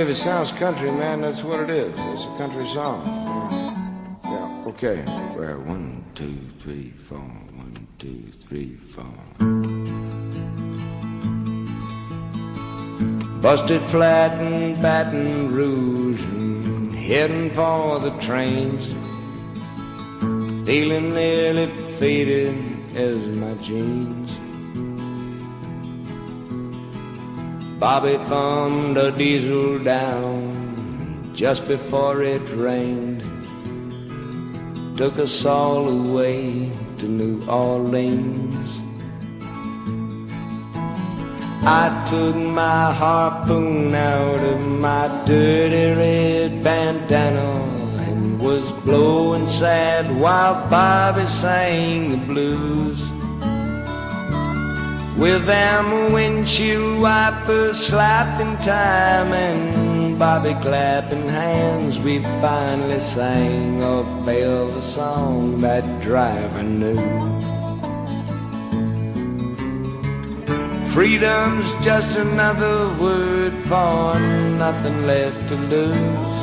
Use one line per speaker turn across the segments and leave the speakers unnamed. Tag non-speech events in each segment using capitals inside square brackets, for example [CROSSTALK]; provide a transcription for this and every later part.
If it sounds country, man, that's what it is. It's a country song. Yeah, okay. Well, one, two, three, four. One, two, three, four. Busted flat in Baton Rouge and heading for the trains. Feeling nearly faded as my jeans. Bobby thumbed a diesel down just before it rained. Took us all away to New Orleans. I took my harpoon out of my dirty red bandana and was blowing sad while Bobby sang the blues. With them windshield wipers slapping time and Bobby clapping hands, we finally sang a velvet song that driver knew. Freedom's just another word for nothing left to lose.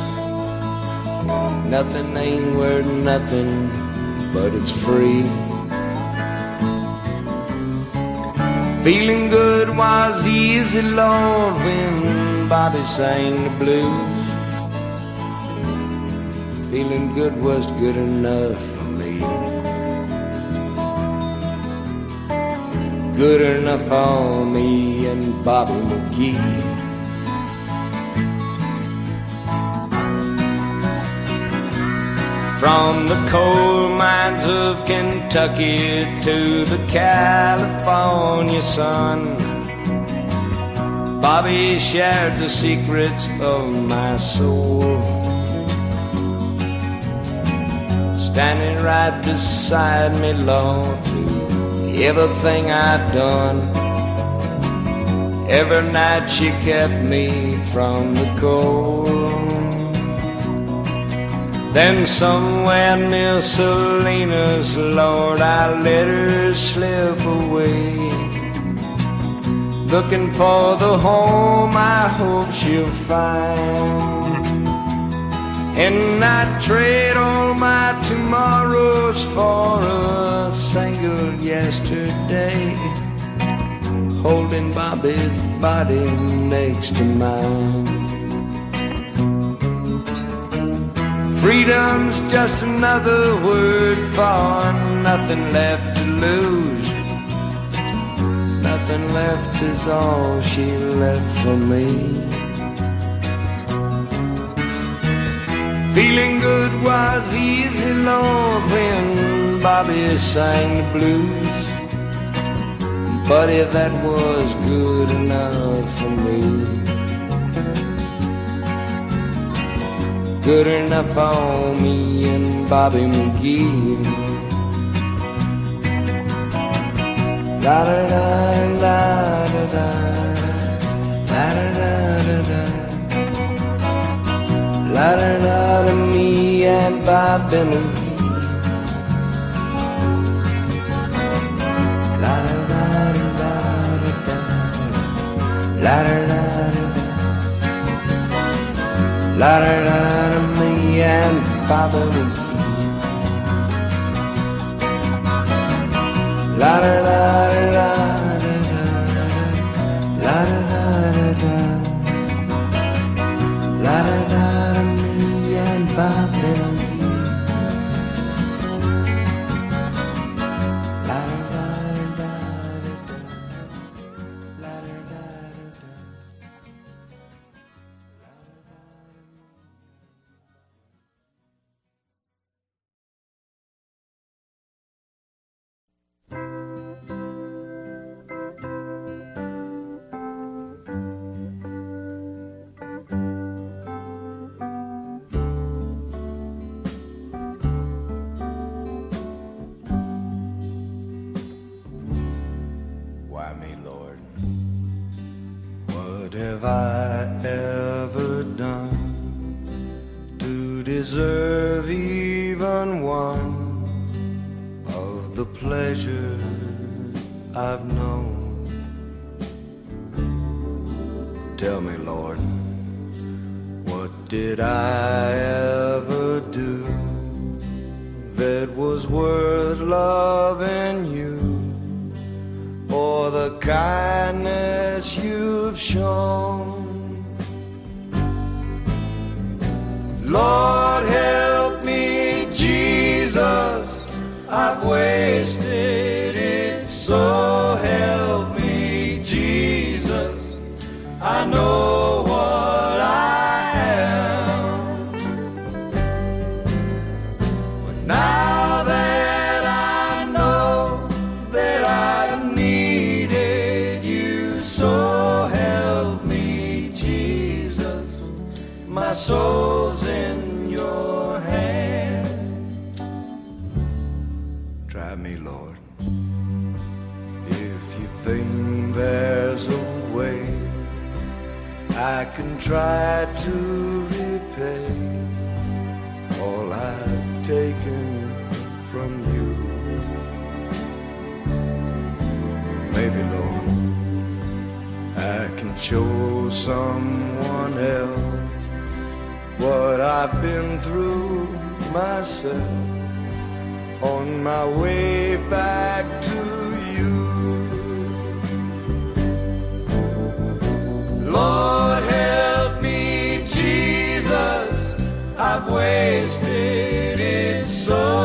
Nothing ain't worth nothing, but it's free. Feeling good was easy, Lord, when Bobby sang the blues. Feeling good was good enough for me. Good enough for me and Bobby McGee. From the coal mines of Kentucky to the California sun, Bobby shared the secrets of my soul. Standing right beside me, Lord, everything I'd done. Every night she kept me from the cold. Then somewhere near Salinas, Lord, I let her slip away. Looking for the home I hope she'll find. And I trade all my tomorrows for a single yesterday. Holding Bobby's body next to mine. Freedom's just another word for nothing left to lose. Nothing left is all she left for me. Feeling good was easy, Lord, when Bobby sang the blues. Buddy, that was good enough for me. Good enough for me and Bobby McGee. La da da da da da la da da da da la da da da me and Bobby McGee. La da da da da da da da da La da da da me and Bobby McGee. La da da da da da da da da da La da da da Why soul's in your hands. Drive me, Lord, if you think there's a way I can try to repay all I've taken from you. Maybe, Lord, I can show some I've been through myself on my way back to you. Lord, help me, Jesus. I've wasted it so.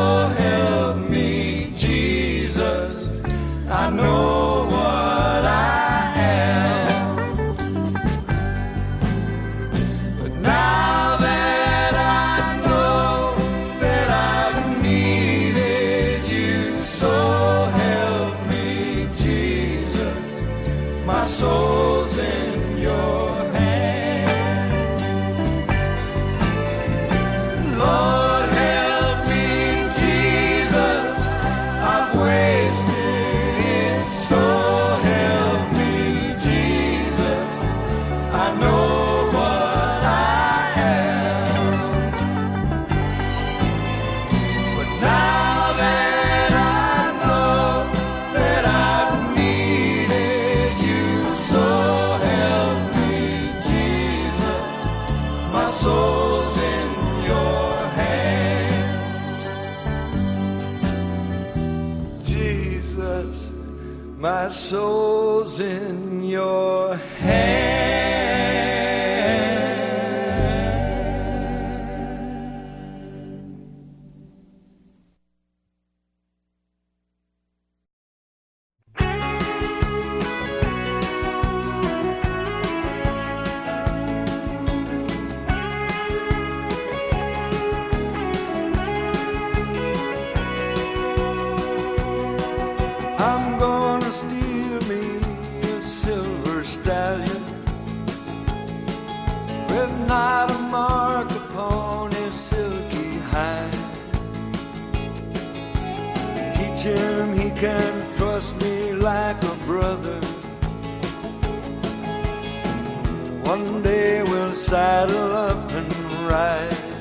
One day we'll saddle up and ride.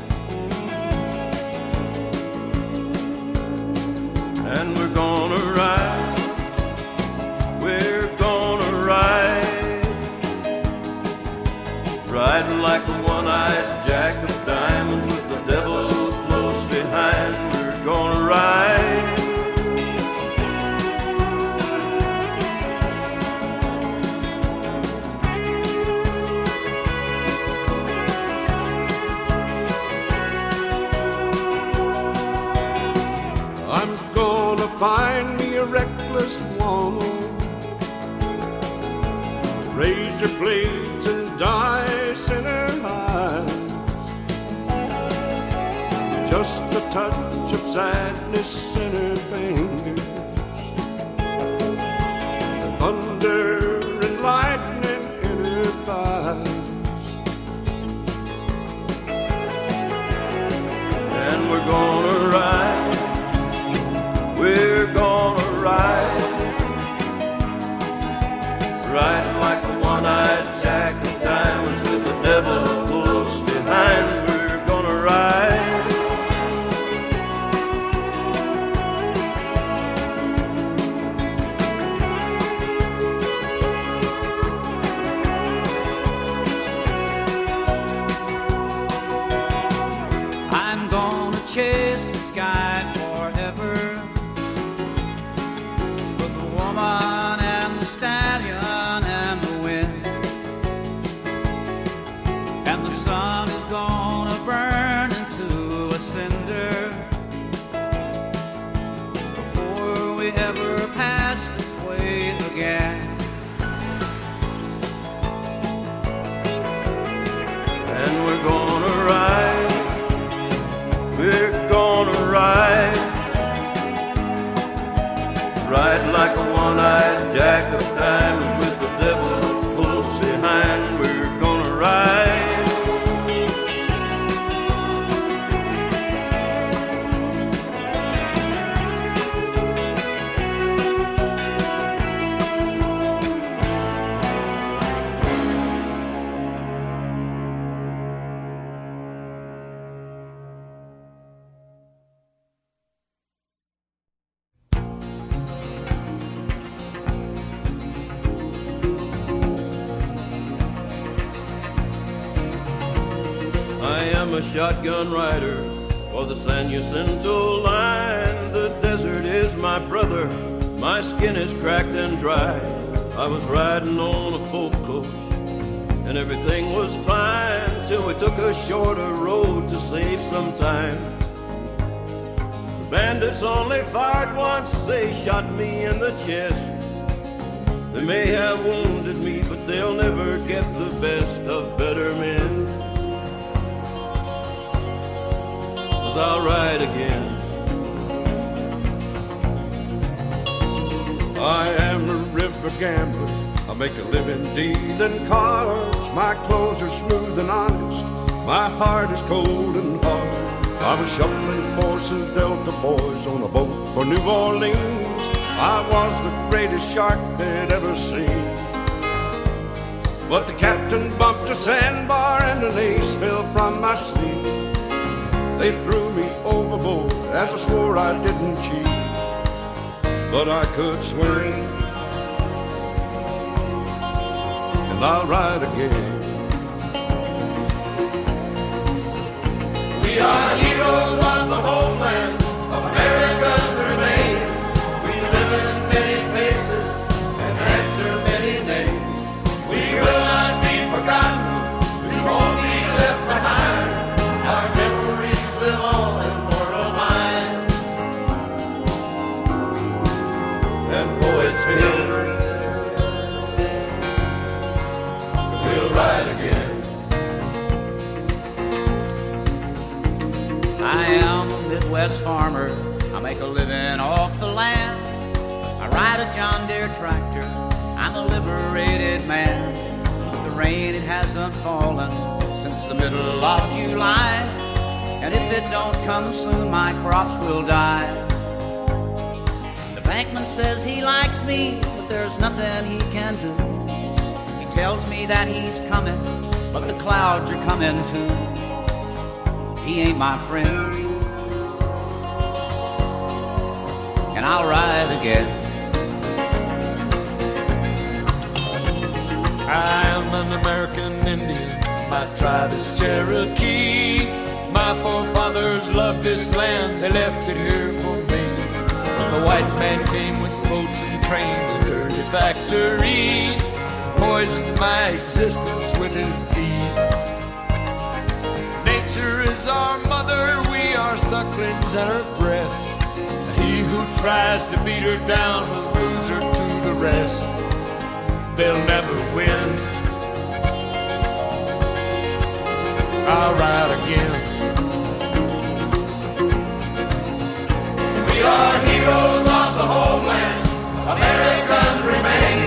touch of
sand. Shotgun rider for the San Jacinto line. The desert is my brother, my skin is cracked and dry. I was riding on a folk coach, and everything was fine till we took a shorter road to save some time. The bandits only fired once, they shot me in the chest. They may have wounded me, but they'll never get the best of better men. Cause I'll ride again.
I am a river gambler. I make a living dealing cards. My clothes are smooth and honest. My heart is cold and hard. I was shuffling for some Delta boys on a boat for New Orleans. I was the greatest shark they'd ever seen. But the captain bumped a sandbar and an ace fell from my sleeve. They threw me overboard as I swore I didn't cheat. But I could swim, and I'll ride again.
We are heroes of the homeland, America's
hasn't fallen since the middle of July. And if it don't come soon, my crops will die. The bankman says he likes me, but there's nothing he can do. He tells me that he's coming, but the clouds are coming too. He ain't my friend. And I'll ride again.
I am an American Indian. My tribe is Cherokee. My forefathers loved this land. They left it here for me. The white man came with boats and trains and dirty factories, poisoned my existence with his deed. Nature is our mother. We are sucklings at her breast. And he who tries to beat her down will lose her to the rest they'll never win. I'll ride again. We are heroes of the homeland. Americans remain.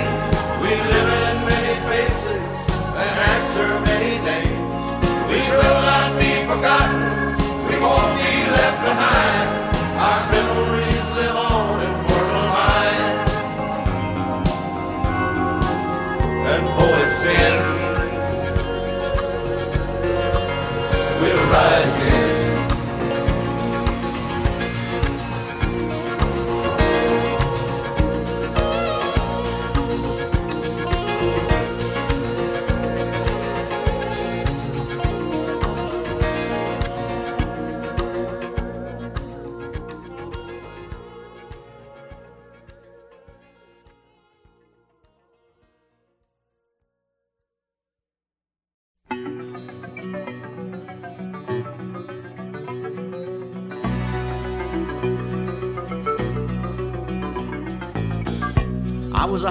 We live in many faces and answer many names. We will not be forgotten. We won't be left behind.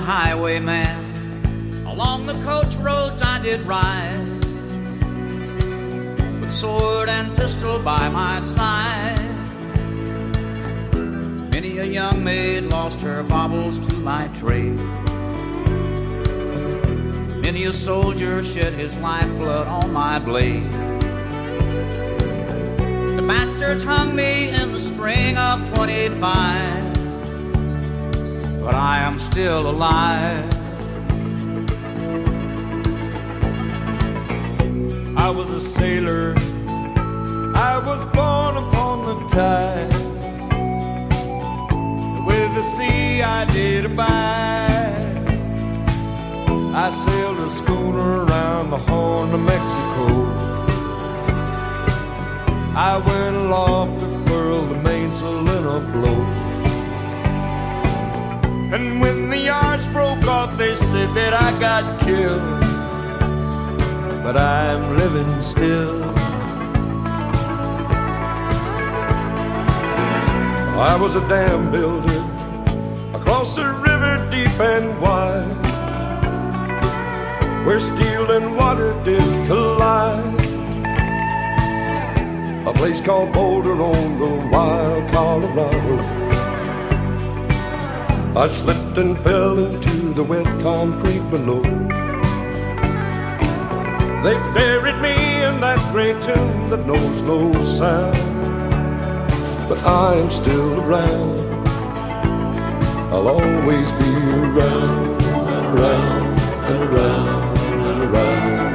Highwayman. Along the coach roads I did ride. With sword and pistol by my side. Many a young maid lost her baubles to my trade. Many a soldier shed his lifeblood on my blade. The bastards hung me in the spring of 25, but I am still alive.
I was a sailor. I was born upon the tide. With the sea I did abide. I sailed a schooner around the Horn of Mexico. I went aloft to furl the mainsail in a blow. And when the yards broke off, they said that I got killed but I'm living still.
I was a dam builder across a river deep and wide, where steel and water did collide. A place called Boulder on the wild Colorado. I slipped and fell into the wet concrete below. They buried me in that great tomb that knows no sound. But I am still around. I'll always be around around and around and around.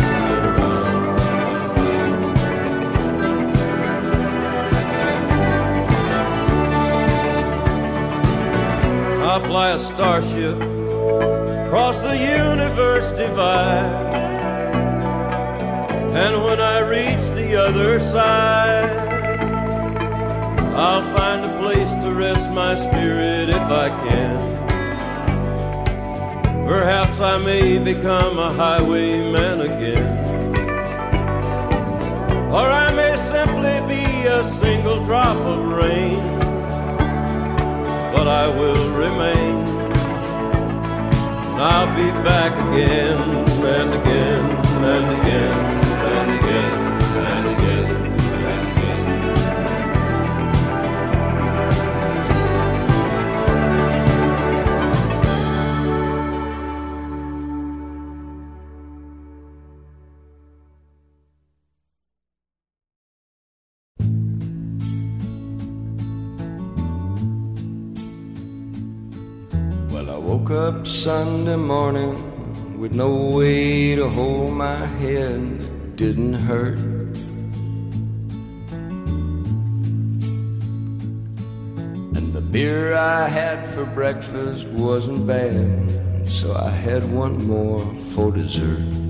Fly a starship across the universe divide. And when I reach the other side, I'll find a place to rest my spirit if I can. Perhaps I may become a highwayman again. Or I may simply be a single drop of rain. But I will remain. And I'll be back again and again and again and again
Well, I woke up Sunday morning with no way to hold my head. It didn't hurt. And the beer I had for breakfast wasn't bad, so I had one more for dessert.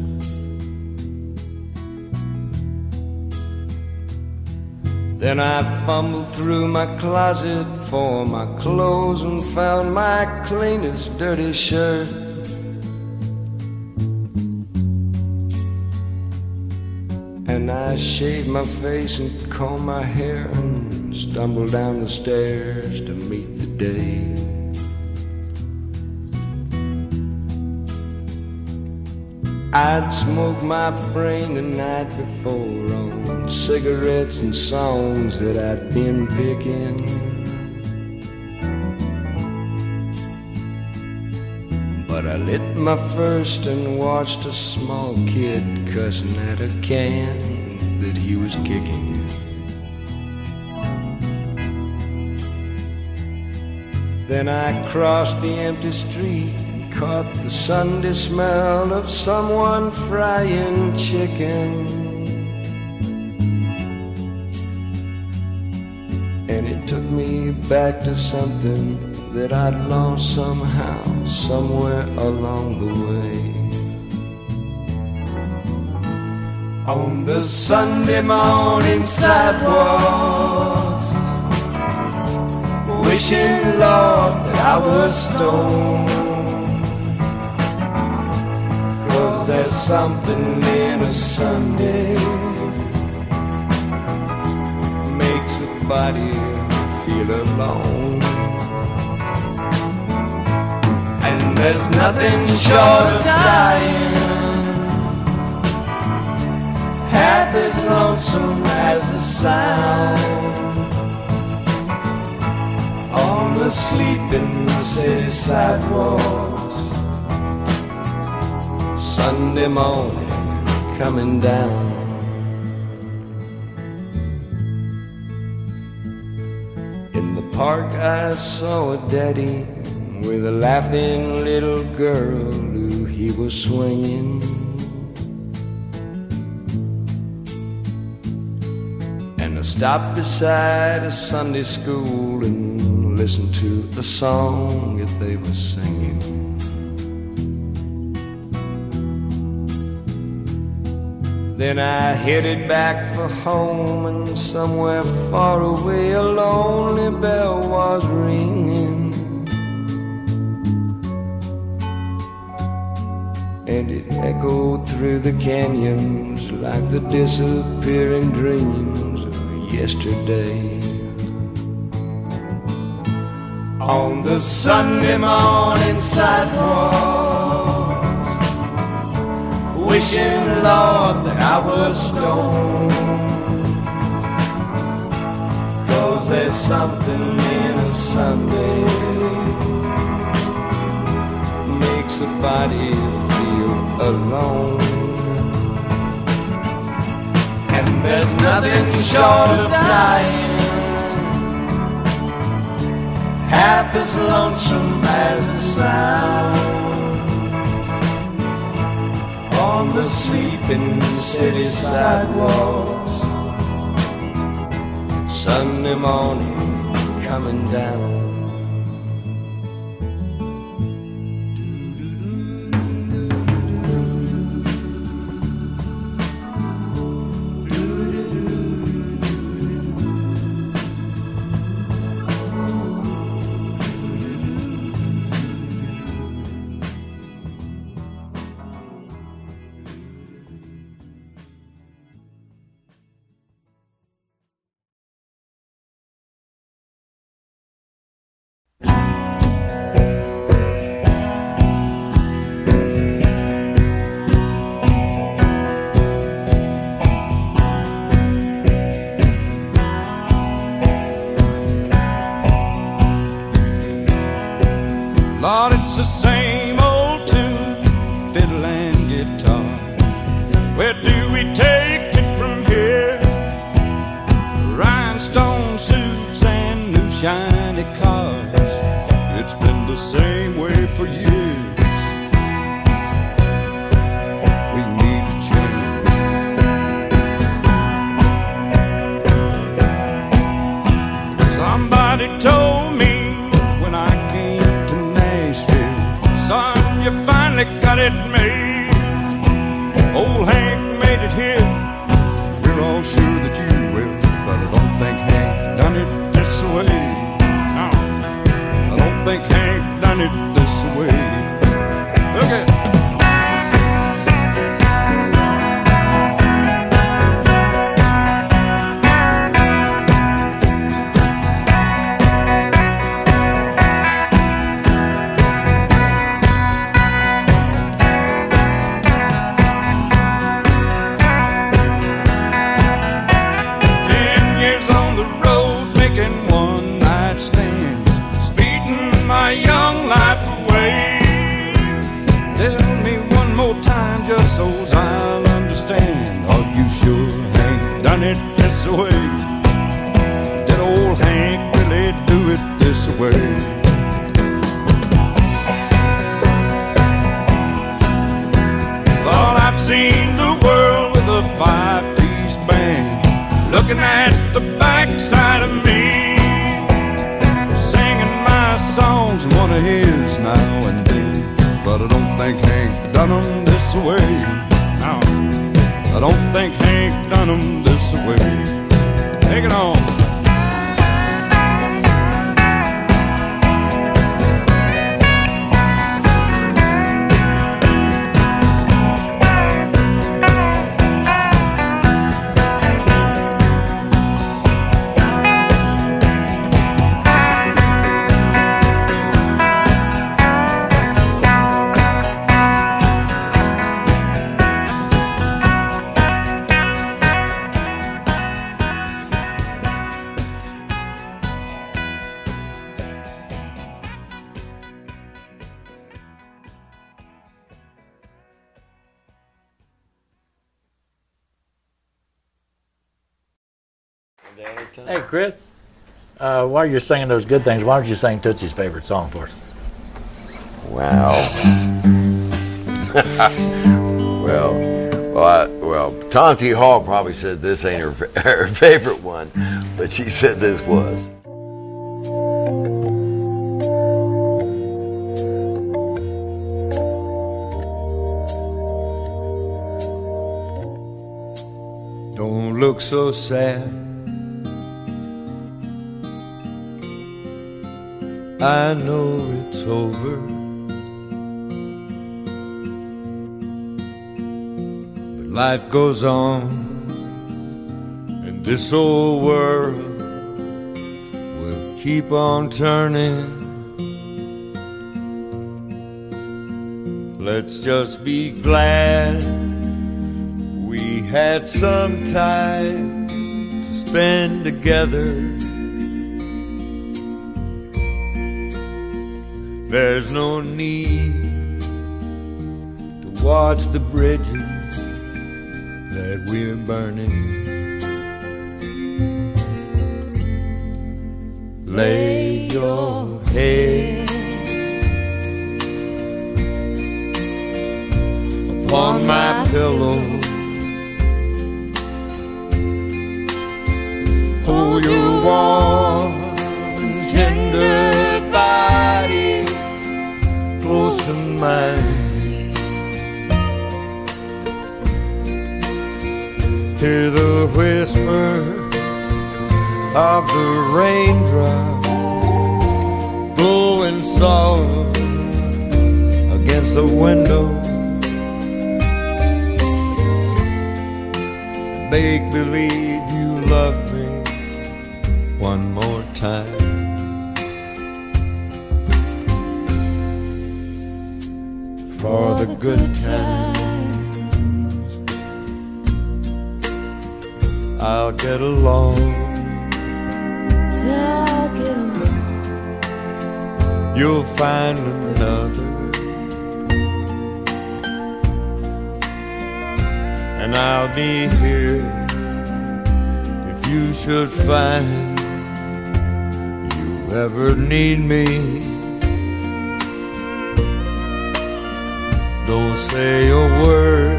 Then I fumbled through my closet for my clothes and found my cleanest dirty shirt. And I shaved my face and combed my hair and stumbled down the stairs to meet the day. I'd smoked my brain the night before on cigarettes and songs that I'd been picking. But I lit my first and watched a small kid cussing at a can that he was kicking. Then I crossed the empty street caught the Sunday smell of someone frying chicken. And it took me back to something that I'd lost somehow, somewhere along the way. On the Sunday morning sidewalk wishing, Lord, that I was stoned. Something in a Sunday makes a body feel alone. And there's nothing short of dying half as lonesome as the sound on the sleeping city sidewalks. Sunday morning coming down. In the park, I saw a daddy with a laughing little girl who he was swinging. And I stopped beside a Sunday school and listened to the song that they were singing. Then I headed back for home, and somewhere far away a lonely bell was ringing. And it echoed through the canyons like the disappearing dreams of yesterday. On the Sunday morning sidewalk wishing, Lord, that I was stoned. Cause there's something in a Sunday makes a body feel alone. And there's nothing short of dying half as lonesome as the sound on the sleeping city sidewalks. Sunday morning coming down.
The same
Hey, Kris. Uh, while you're singing those good things, why don't you sing Tootsie's favorite song for us?
Wow. well, [LAUGHS] well, I, well, Tom T. Hall probably said this ain't her, [LAUGHS] her favorite one, but she said this was.
Don't look so sad. I know it's over. But life goes on, and this old world will keep on turning. Let's just be glad we had some time to spend together. There's no need to watch the bridges that we're burning. Lay your head upon my pillow. Hold your warm, and tender to mine. Hear the whisper of the raindrop blowing soft against the window. Make believe you love me one more time. For the good times, I'll get along. You'll find another, and I'll be here if you should find you ever need me. Don't say a word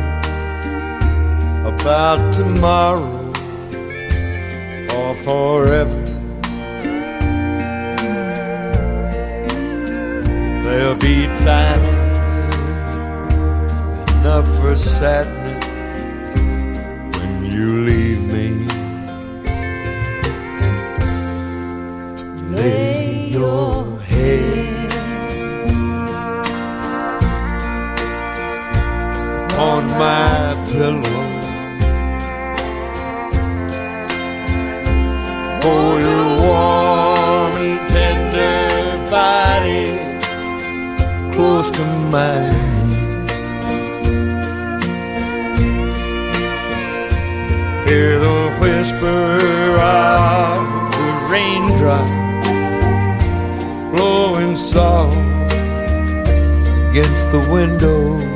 about tomorrow or forever. There'll be time enough for sadness when you leave me. Lay your my pillow. Hold your warm and tender body close to mine. Hear the whisper of the raindrop blowing soft against the window.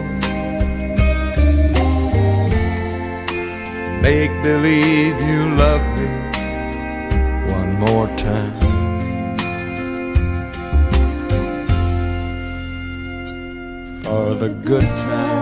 Make believe you love me one more time. For the good times.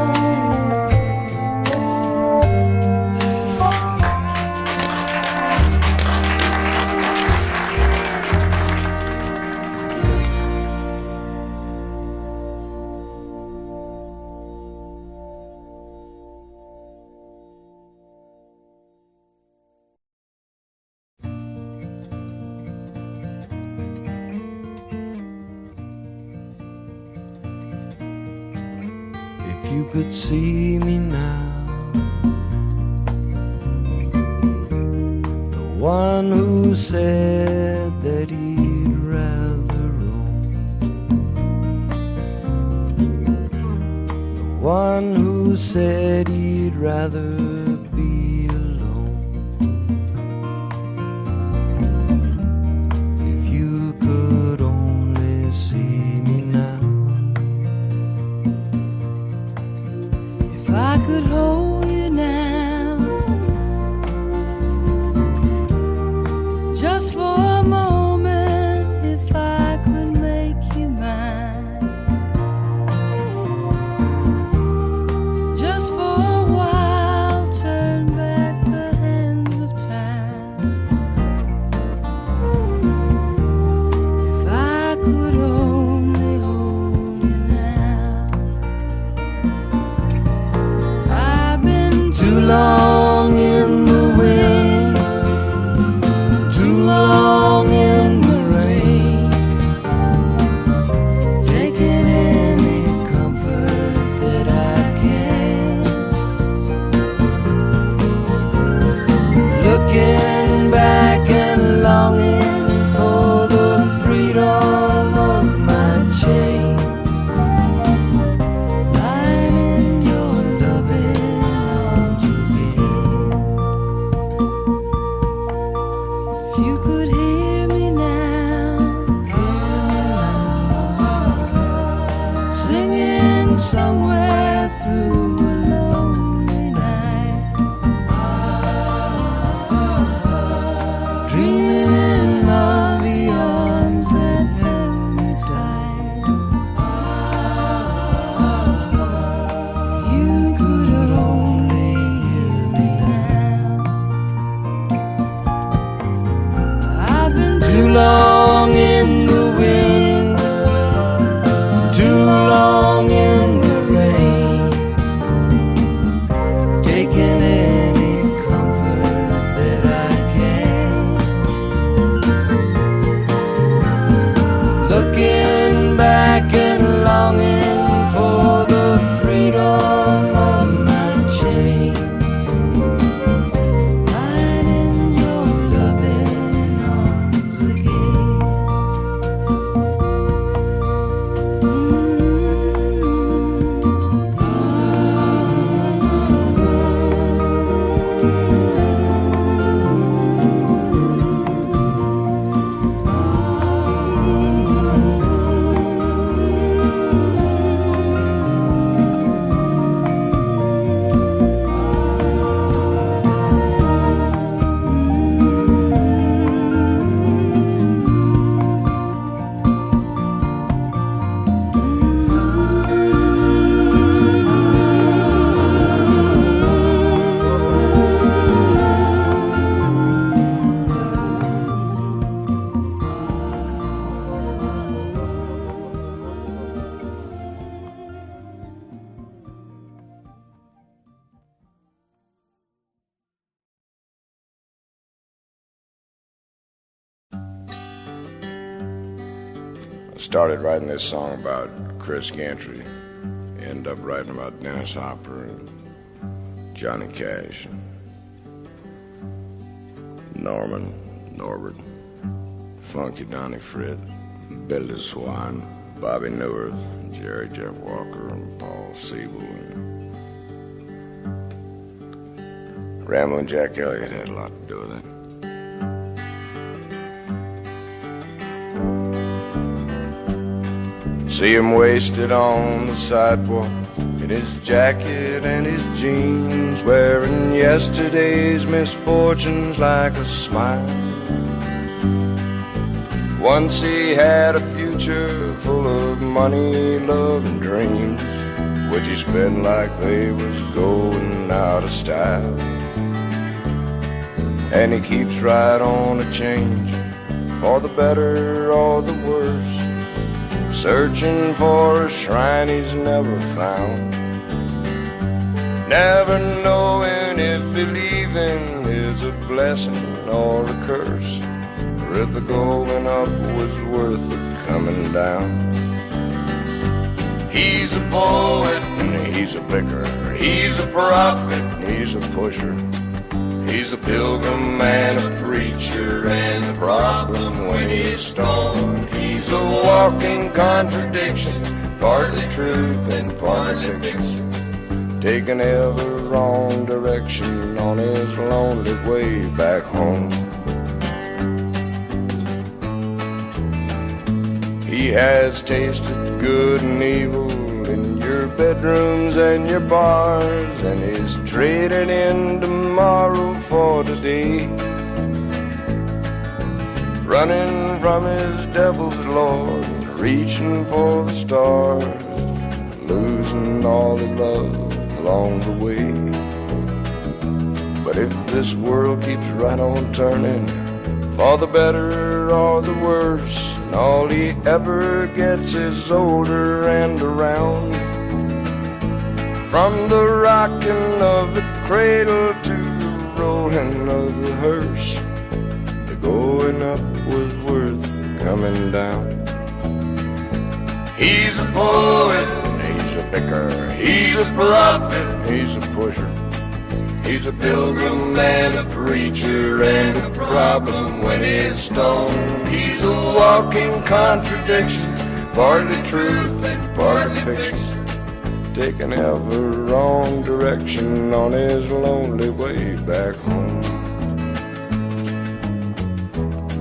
Started writing this song about Chris Gantry. Ended up writing about Dennis Hopper and Johnny Cash, and Norman, Norbert, Funky Donnie Fritz, Billy Swan, Bobby Neuwirth, Jerry Jeff Walker, and Paul Siebel. And Ramblin' Jack Elliott had a lot to do with it. See him wasted on the sidewalk in his jacket and his jeans, wearing yesterday's misfortunes like a smile. Once he had a future full of money, love, and dreams, which he spent like they was going out of style. And he keeps right on a change for the better or the searching for a shrine he's never found. Never knowing if believing is a blessing or a curse, or if the going up was worth the coming down. He's a poet and he's a picker, he's a prophet, he's a pusher. He's a pilgrim and a preacher, and the problem when he's stoned, walking contradiction, partly truth and partly fiction, taking ever wrong direction on his lonely way back home. He has tasted good and evil in your bedrooms and your bars, and is trading in tomorrow for today. Running from his devil's lord, reaching for the stars, losing all he love along the way. But if this world keeps right on turning, for the better or the worse, and all he ever gets is older and around. From the rocking of the cradle to the rolling of the hearse, the going up was worth coming down. He's a poet, he's a picker, he's a prophet, he's a pusher. He's a pilgrim and a preacher and a problem when he's stoned. He's a walking contradiction, partly truth and partly fiction. Taking ever wrong direction on his lonely way back home.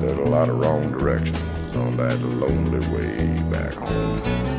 There's a lot of wrong directions on that lonely way back home.